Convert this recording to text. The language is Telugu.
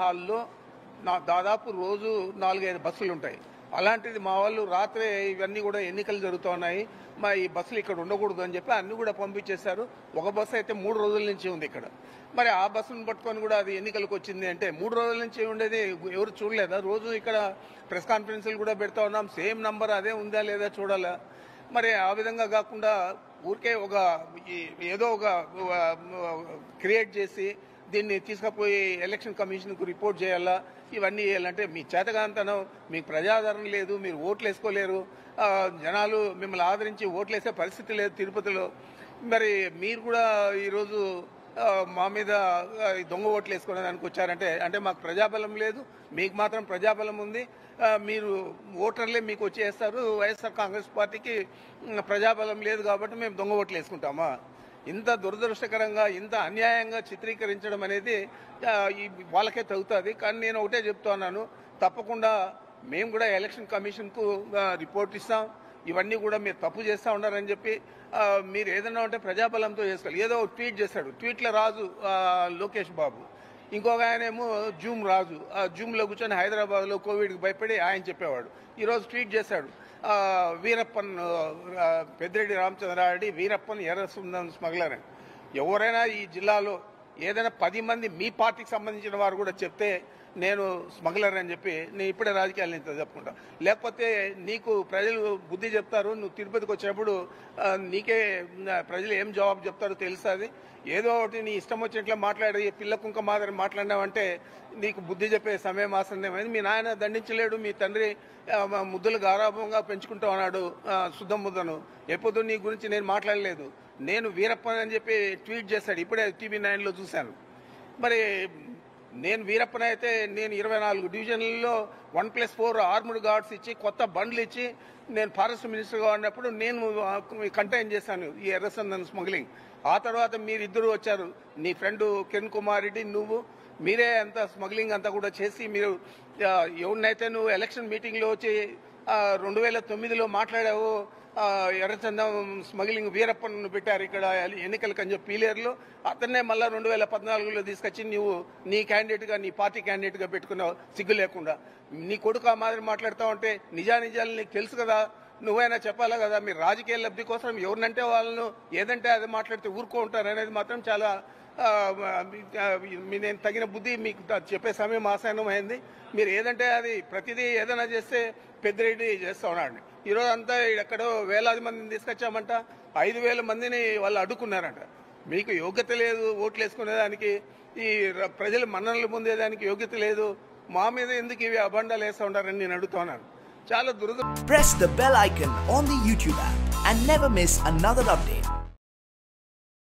హాల్లో నా దాదాపు రోజు నాలుగైదు బస్సులు ఉంటాయి. అలాంటిది మా వాళ్ళు రాత్రే ఇవన్నీ కూడా ఎన్నికలు జరుగుతున్నాయి మా ఈ బస్సులు ఇక్కడ ఉండకూడదు అని చెప్పి అన్ని కూడా పంపించేశారు. ఒక బస్సు అయితే మూడు రోజుల నుంచి ఉంది ఇక్కడ. మరి ఆ బస్సును పట్టుకొని కూడా అది ఎన్నికలకు వచ్చింది అంటే మూడు రోజుల నుంచి ఉండేది ఎవరు చూడలేదా? రోజు ఇక్కడ ప్రెస్ కాన్ఫరెన్స్లు కూడా పెడతా ఉన్నాం. సేమ్ నంబర్ అదే ఉందా లేదా చూడాలా? మరి ఆ విధంగా కాకుండా ఊరికే ఒక ఏదో ఒక క్రియేట్ చేసి దీన్ని తీసుకుపోయి ఎలక్షన్ కమిషన్కు రిపోర్ట్ చేయాలా? ఇవన్నీ చేయాలంటే మీ చేతగాంతనం మీకు ప్రజాదరణ లేదు మీరు ఓట్లు వేసుకోలేరు. జనాలు మిమ్మల్ని ఆదరించి ఓట్లు వేసే పరిస్థితి లేదు తిరుపతిలో. మరి మీరు కూడా ఈరోజు మా మీద దొంగ ఓట్లు వేసుకోవడానికి వచ్చారంటే అంటే మాకు ప్రజాబలం లేదు మీకు మాత్రం ప్రజాబలం ఉంది. మీరు ఓటర్లే మీకు వచ్చేస్తారు. వైఎస్ఆర్ కాంగ్రెస్ పార్టీకి ప్రజాబలం లేదు కాబట్టి మేము దొంగ ఓట్లు వేసుకుంటామా? ఇంత దురదృష్టకరంగా ఇంత అన్యాయంగా చిత్రీకరించడం అనేది వాళ్ళకే తగ్గుతుంది కానీ నేను ఒకటే చెప్తున్నాను తప్పకుండా మేము కూడా ఎలక్షన్ కమిషన్కు రిపోర్ట్ ఇస్తాం. ఇవన్నీ కూడా మీరు తప్పు చేస్తా ఉన్నారని చెప్పి మీరు ఏదైనా ఉంటే ప్రజాబలంతో చేసుకోవాలి ఏదో ఒక ట్వీట్ చేశాడు ట్వీట్ల రాజు లోకేష్ బాబు. ఇంకొక ఆయనేమో జూమ్ రాజు. ఆ జూమ్లో కూర్చొని హైదరాబాద్లో కోవిడ్కి భయపడి ఆయన చెప్పేవాడు. ఈరోజు ట్వీట్ చేశాడు. వీరప్పన్ పెద్దిరెడ్డి రామచంద్రారెడ్డి వీరప్పన్ ఎర్ర సుందరం స్మగ్లర్ అని. ఎవరైనా ఈ జిల్లాలో ఏదైనా పది మంది మీ పార్టీకి సంబంధించిన వారు కూడా చెప్తే నేను స్మగ్లర్ అని చెప్పి నేను ఇప్పుడే రాజకీయాలు నేను చెప్పుకుంటా. లేకపోతే నీకు ప్రజలు బుద్ధి చెప్తారు నువ్వు తిరుపతికి వచ్చినప్పుడు నీకే ప్రజలు ఏం జవాబు చెప్తారో తెలుస్తుంది ఏదో ఒకటి నీ ఇష్టం వచ్చినట్లు మాట్లాడి పిల్ల కుంక మాదిరి మాట్లాడినావంటే నీకు బుద్ధి చెప్పే సమయం ఆసన్నమైంది మీ నాయన దండించలేడు మీ తండ్రి మా ముద్దులు గారాభంగా పెంచుకుంటూ ఉన్నాడు శుద్ధ ముద్దను ఎప్పుడు నీ గురించి నేను మాట్లాడలేదు. నేను వీరప్పన్ అని చెప్పి ట్వీట్ చేశాడు. ఇప్పుడే టీవీ నైన్లో చూశాను. మరి నేను వీరప్పన అయితే నేను ఇరవై నాలుగు డివిజన్లలో one plus four armed guards ఇచ్చి కొత్త బండ్లు ఇచ్చి నేను ఫారెస్ట్ మినిస్టర్గా ఉన్నప్పుడు నేను కంటైన్ చేశాను ఈ ఎర్రసందన్ స్మగ్లింగ్. ఆ తర్వాత మీరిద్దరు వచ్చారు. నీ ఫ్రెండ్ కిరణ్ కుమార్ రెడ్డి నువ్వు మీరే అంత స్మగ్లింగ్ అంతా కూడా చేసి మీరు ఎవరినైతే నువ్వు ఎలక్షన్ మీటింగ్లో వచ్చి రెండు వేల తొమ్మిదిలో మాట్లాడావు. ఎర్రచందం స్మగ్లింగ్ వీరప్పను పెట్టారు ఇక్కడ ఎన్నికలకు అని చెప్పి పీలేరులో. అతన్నే మళ్ళీ రెండు వేల పద్నాలుగులో తీసుకొచ్చి నువ్వు నీ క్యాండిడేట్గా నీ పార్టీ క్యాండిడేట్గా పెట్టుకున్నావు. సిగ్గు లేకుండా. నీ కొడుకు ఆ మాదిరి మాట్లాడుతూ ఉంటే నిజానిజాలు నీకు తెలుసు కదా. నువ్వైనా చెప్పాలా కదా? మీరు రాజకీయ లబ్ధి కోసం ఎవరినంటే వాళ్ళను ఏదంటే అది మాట్లాడితే ఊరుకో ఉంటారు అనేది మాత్రం చాలా మీ- నేను తగిన బుద్ధి మీకు చెప్పే సమయం ఆసన్నమైంది మీరు ఏదంటే అది ప్రతిదీ ఏదైనా చేస్తే పెద్దిరెడ్డి చేస్తూ ఉన్నాడు ఈరోజు అంతా ఎక్కడో వేలాది మందిని తీసుకొచ్చామంట. ఐదు వేల మందిని వాళ్ళు అడ్డుకున్నారంట. మీకు యోగ్యత లేదు ఓట్లు వేసుకునేదానికి ఈ ర- ప్రజల మన్ననలు పొందేదానికి యోగ్యత లేదు. మా మీద ఎందుకు ఇవి అబండాలు వేస్తూ ఉంటారని నేను అడుగుతున్నాను చాలా దురద press the bell icon on the YouTube and never miss miss another update.